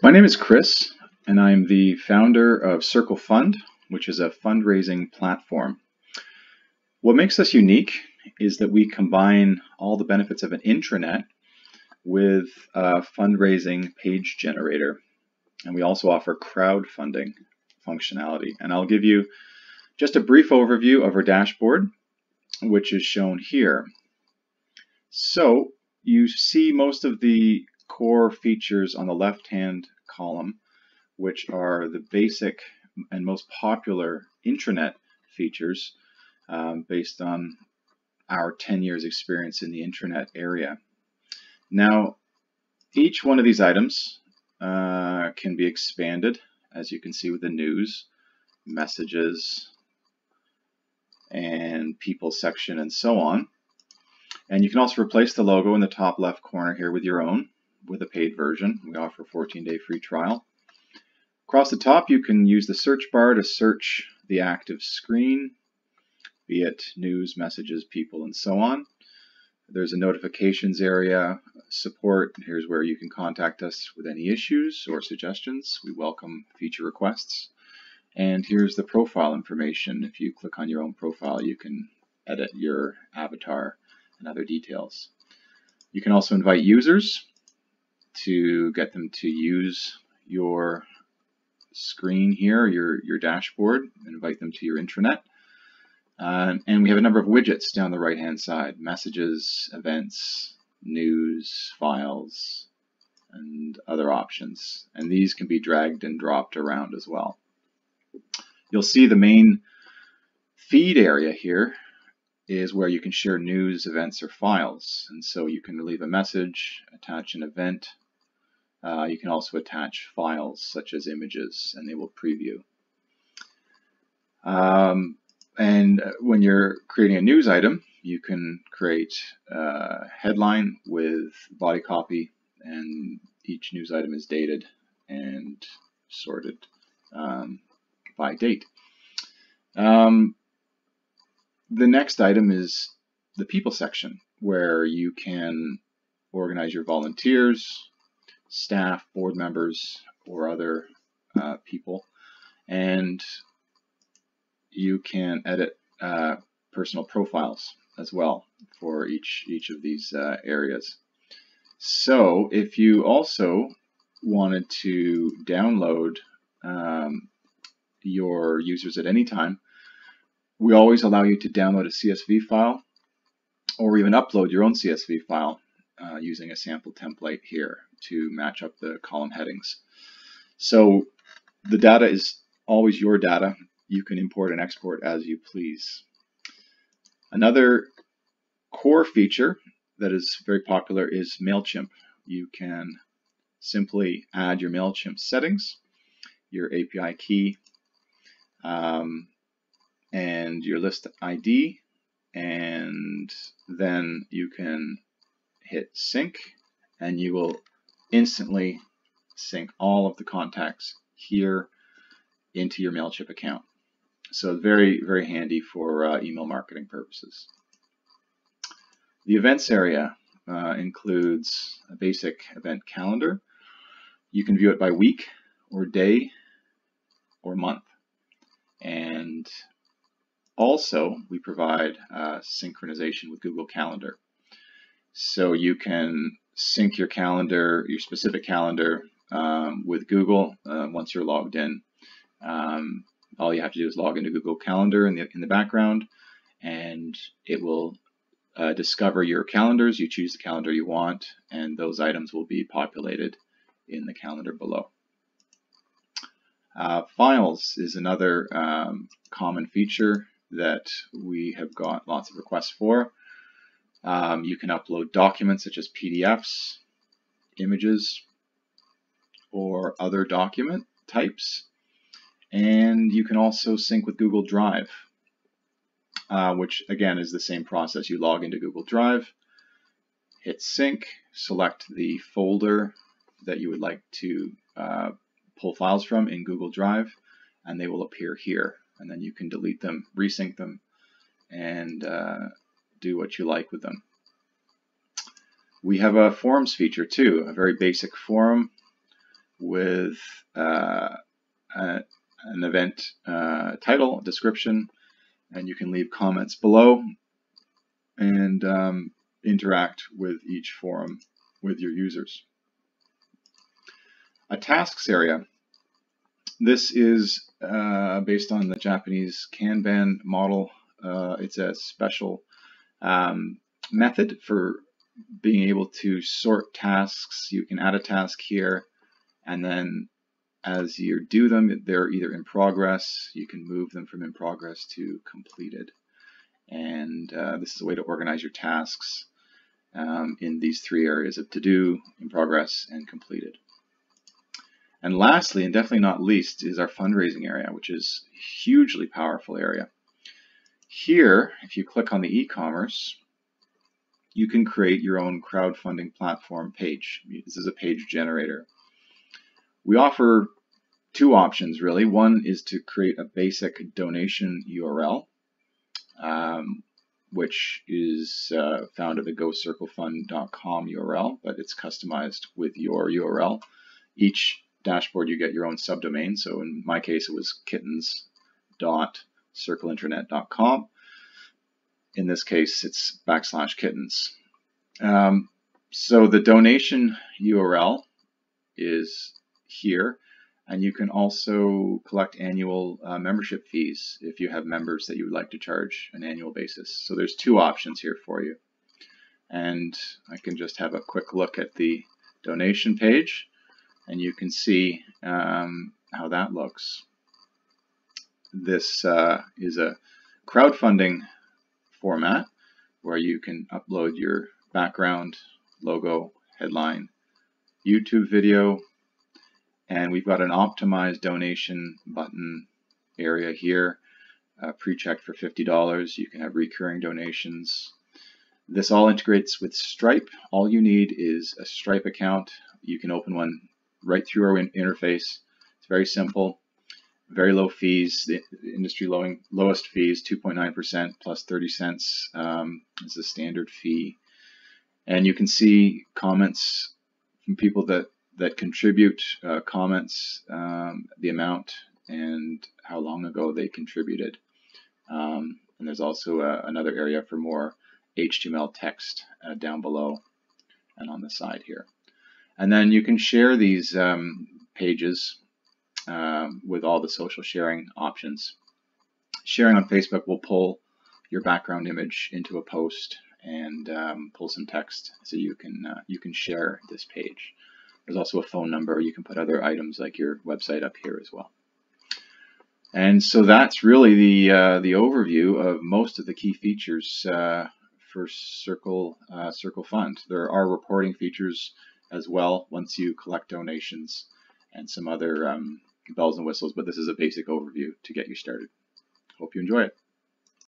My name is Chris, and I'm the founder of Circle Fund, which is a fundraising platform. What makes us unique is that we combine all the benefits of an intranet with a fundraising page generator. And we also offer crowdfunding functionality. And I'll give you just a brief overview of our dashboard, which is shown here. So you see most of the core features on the left-hand column, which are the basic and most popular intranet features um, based on our 10 years experience in the intranet area. Now, each one of these items uh, can be expanded, as you can see with the news, messages, and people section, and so on. And you can also replace the logo in the top left corner here with your own with a paid version. We offer a 14-day free trial. Across the top, you can use the search bar to search the active screen, be it news, messages, people, and so on. There's a notifications area, support. Here's where you can contact us with any issues or suggestions. We welcome feature requests. And here's the profile information. If you click on your own profile, you can edit your avatar and other details. You can also invite users to get them to use your screen here, your, your dashboard, invite them to your intranet. Uh, and we have a number of widgets down the right hand side, messages, events, news, files, and other options. And these can be dragged and dropped around as well. You'll see the main feed area here is where you can share news, events, or files. And so you can leave a message, attach an event. Uh, you can also attach files such as images, and they will preview. Um, and when you're creating a news item, you can create a headline with body copy, and each news item is dated and sorted um, by date. Um, the next item is the people section where you can organize your volunteers, staff, board members, or other uh, people. And you can edit uh, personal profiles as well for each, each of these uh, areas. So if you also wanted to download um, your users at any time, we always allow you to download a CSV file or even upload your own CSV file uh, using a sample template here to match up the column headings. So the data is always your data. You can import and export as you please. Another core feature that is very popular is MailChimp. You can simply add your MailChimp settings, your API key, um, and your list ID and then you can hit sync and you will instantly sync all of the contacts here into your MailChimp account. So very, very handy for uh, email marketing purposes. The events area uh, includes a basic event calendar. You can view it by week or day or month. And also, we provide uh, synchronization with Google Calendar. So you can sync your calendar, your specific calendar, um, with Google uh, once you're logged in. Um, all you have to do is log into Google Calendar in the, in the background, and it will uh, discover your calendars. You choose the calendar you want, and those items will be populated in the calendar below. Uh, files is another um, common feature that we have got lots of requests for. Um, you can upload documents such as PDFs, images, or other document types. And you can also sync with Google Drive, uh, which again is the same process. You log into Google Drive, hit sync, select the folder that you would like to uh, pull files from in Google Drive, and they will appear here and then you can delete them, resync them, and uh, do what you like with them. We have a forums feature too, a very basic forum with uh, a, an event uh, title, description, and you can leave comments below and um, interact with each forum with your users. A tasks area. This is uh, based on the Japanese Kanban model. Uh, it's a special um, method for being able to sort tasks. You can add a task here, and then as you do them, they're either in progress, you can move them from in progress to completed. And uh, this is a way to organize your tasks um, in these three areas of to do, in progress, and completed. And lastly, and definitely not least, is our fundraising area, which is a hugely powerful area. Here, if you click on the e-commerce, you can create your own crowdfunding platform page. This is a page generator. We offer two options really. One is to create a basic donation URL, um, which is uh, found at the gocirclefund.com URL, but it's customized with your URL. Each dashboard you get your own subdomain. So in my case, it was kittens.circleintranet.com. In this case, it's backslash kittens. Um, so the donation URL is here. And you can also collect annual uh, membership fees if you have members that you would like to charge an annual basis. So there's two options here for you. And I can just have a quick look at the donation page and you can see um, how that looks. This uh, is a crowdfunding format where you can upload your background, logo, headline, YouTube video, and we've got an optimized donation button area here, uh, pre-checked for $50. You can have recurring donations. This all integrates with Stripe. All you need is a Stripe account. You can open one right through our interface. It's very simple, very low fees. The industry lowing, lowest fees, 2.9% plus 30 cents um, is the standard fee. And you can see comments from people that that contribute uh, comments, um, the amount, and how long ago they contributed. Um, and there's also uh, another area for more HTML text uh, down below and on the side here. And then you can share these um, pages um, with all the social sharing options. Sharing on Facebook will pull your background image into a post and um, pull some text so you can uh, you can share this page. There's also a phone number. You can put other items like your website up here as well. And so that's really the uh, the overview of most of the key features uh, for Circle uh, Circle Fund. There are reporting features as well once you collect donations and some other um, bells and whistles, but this is a basic overview to get you started. Hope you enjoy it.